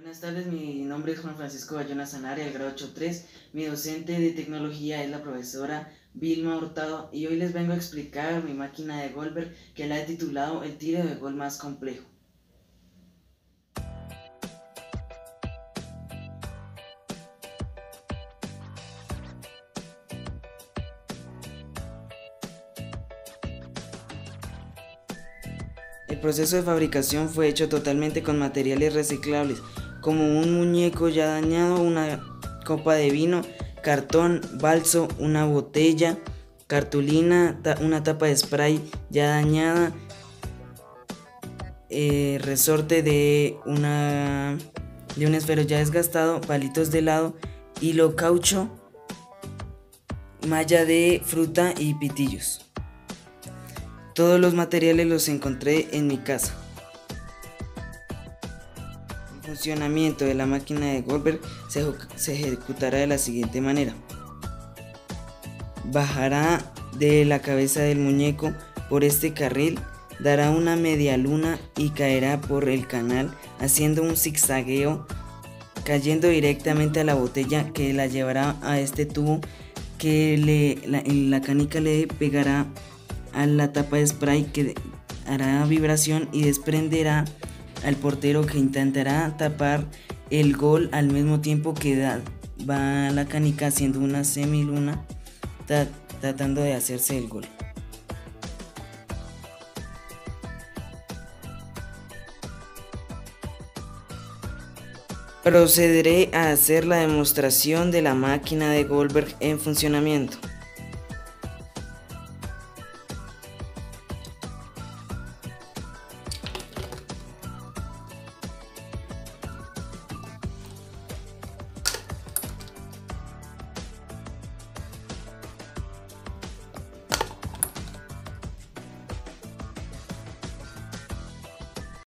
Buenas tardes, mi nombre es Juan Francisco Bayona Sanari, del grado 8.3. Mi docente de tecnología es la profesora Vilma Hurtado y hoy les vengo a explicar mi máquina de Goldberg que la he titulado El tiro de gol más complejo. El proceso de fabricación fue hecho totalmente con materiales reciclables, como un muñeco ya dañado, una copa de vino, cartón, balso, una botella, cartulina, una tapa de spray ya dañada, eh, resorte de una de un esfero ya desgastado, palitos de helado, hilo caucho, malla de fruta y pitillos. Todos los materiales los encontré en mi casa. Funcionamiento de la máquina de Goldberg se, ejecutará de la siguiente manera. Bajará de la cabeza del muñeco por este carril, dará una media luna y caerá por el canal haciendo un zigzagueo, cayendo directamente a la botella que la llevará a este tubo que le, la canica le pegará a la tapa de spray que hará vibración y desprenderá al portero que intentará tapar el gol al mismo tiempo que da, va la canica haciendo una semiluna tratando de hacerse el gol. Procederé a hacer la demostración de la máquina de Goldberg en funcionamiento.